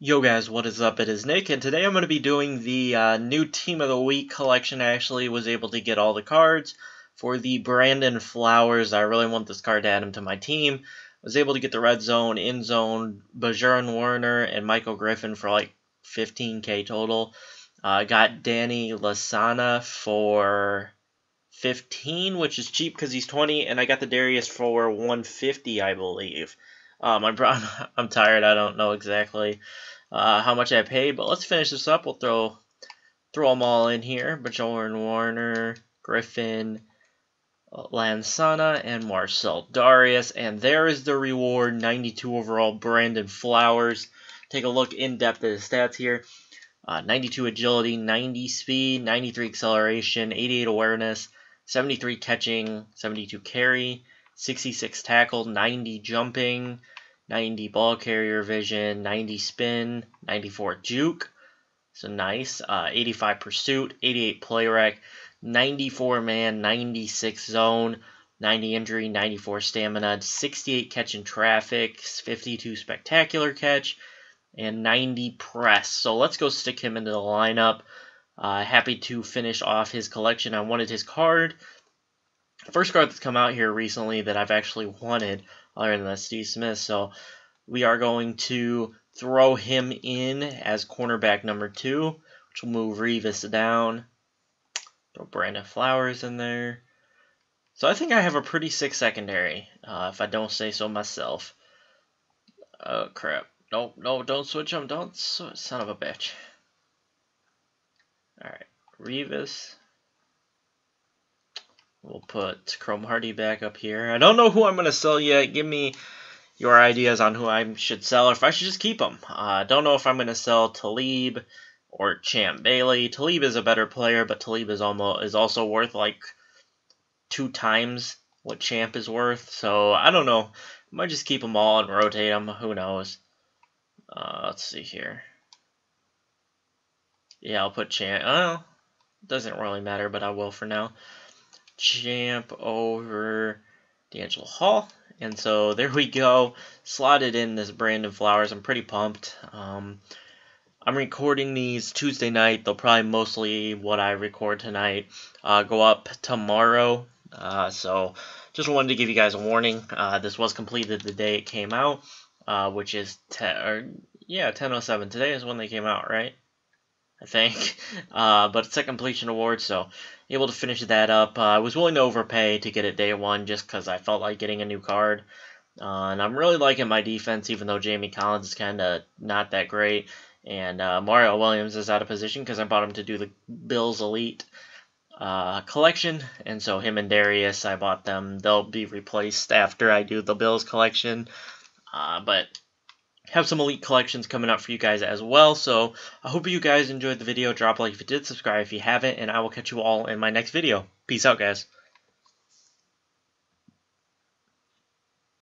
Yo guys, what is up? It is Nick, and today I'm going to be doing the uh, new Team of the Week collection. I actually was able to get all the cards for the Brandon Flowers. I really want this card to add him to my team. I was able to get the Red Zone, In Zone, Bjoern Werner, and Michael Griffin for like 15k total. I uh, got Danny Lansanah for 15, which is cheap because he's 20, and I got the Dareus for 150, I believe. Um, I'm, I'm tired. I don't know exactly uh, how much I paid, but let's finish this up. We'll throw throw them all in here. Bjoern Werner, Griffin, Lansanah, and Marcell Dareus. And there is the reward, 92 overall, Brandon Flowers. Take a look in depth at his stats here. Uh, 92 agility, 90 speed, 93 acceleration, 88 awareness, 73 catching, 72 carry, 66 tackle, 90 jumping, 90 ball carrier vision, 90 spin, 94 juke. So nice. Uh, 85 pursuit, 88 play rec, 94 man, 96 zone, 90 injury, 94 stamina, 68 catch in traffic, 52 spectacular catch, and 90 press. So let's go stick him into the lineup. Uh, happy to finish off his collection. I wanted his card first card that's come out here recently that I've actually wanted, other than that Steve Smith. So we are going to throw him in as cornerback number two, which will move Revis down. Throw Brandon Flowers in there. So I think I have a pretty sick secondary, uh, if I don't say so myself. Oh crap! No, no, don't switch them. Don't, son of a bitch. All right, Revis. We'll put Chrome Hardy back up here. I don't know who I'm going to sell yet. Give me your ideas on who I should sell or if I should just keep them. I uh, don't know if I'm going to sell Talib or Champ Bailey. Talib is a better player, but Talib is almost is also worth like two times what Champ is worth. So I don't know. I might just keep them all and rotate them. Who knows? Uh, let's see here. Yeah, I'll put Champ. Oh, doesn't really matter, but I will for now. Champ over DeAngelo Hall. And so there we go. Slotted in this Brandon Flowers. I'm pretty pumped. Um, I'm recording these Tuesday night. They'll probably mostly what I record tonight uh, go up tomorrow. Uh, so just wanted to give you guys a warning. Uh, this was completed the day it came out, uh, which is ten, or, yeah 10:07. Today is when they came out, right? I think. Uh, but it's a completion award, so able to finish that up. Uh, I was willing to overpay to get it day one just because I felt like getting a new card. Uh, and I'm really liking my defense, even though Jamie Collins is kind of not that great. And uh, Mario Williams is out of position because I bought him to do the Bills Elite uh, collection. And so him and Dareus, I bought them. They'll be replaced after I do the Bills collection. Uh, but have some elite collections coming up for you guys as well. So I hope you guys enjoyed the video. Drop a like if you did, subscribe if you haven't, and I will catch you all in my next video. Peace out, guys.